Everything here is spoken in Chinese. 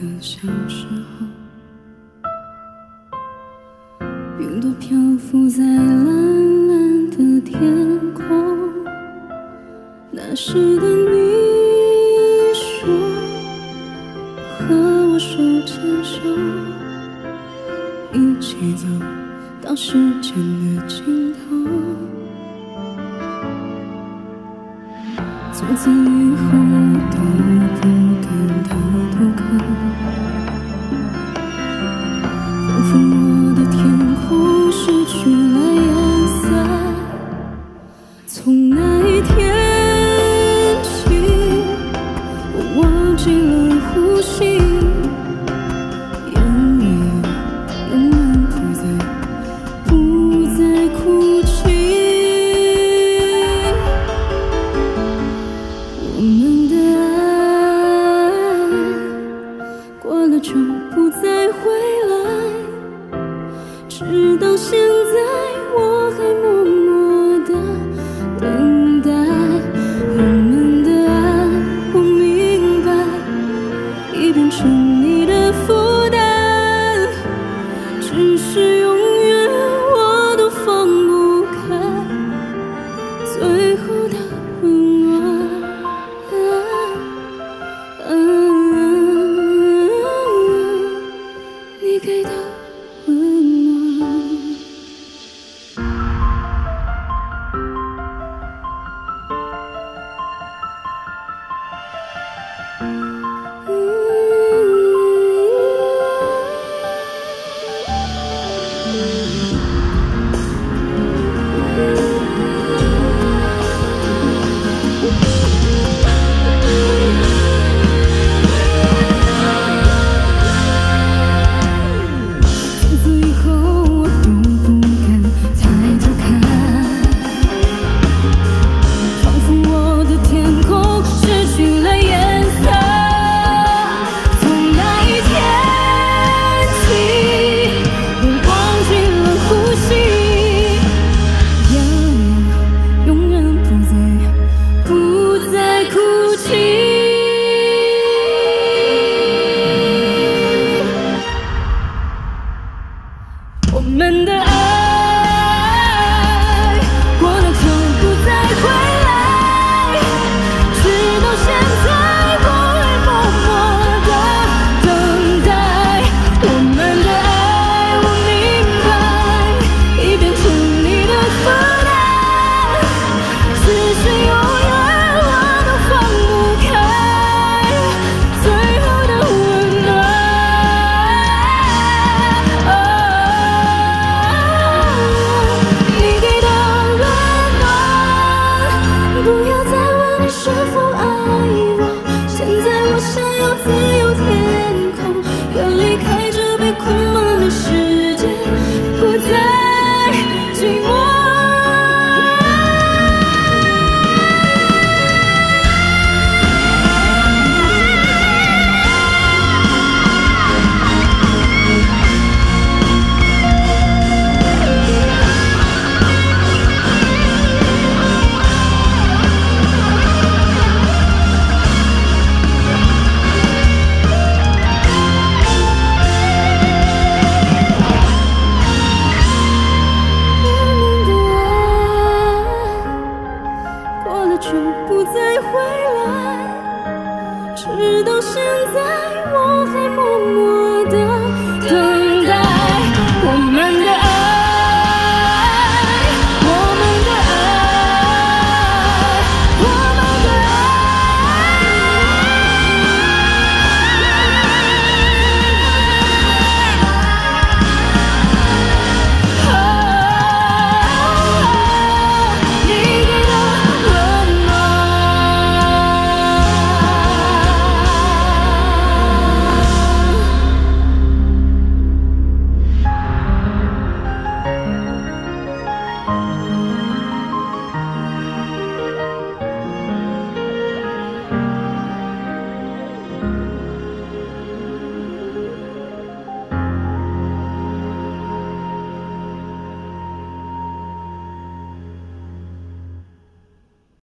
的小时候，云朵漂浮在蓝蓝的天空。那时的你说，和我手牵手，一起走到时间的尽头。从此以后，都不。心冷呼吸。都温暖。我们的爱。就不再回来直到现在我还默默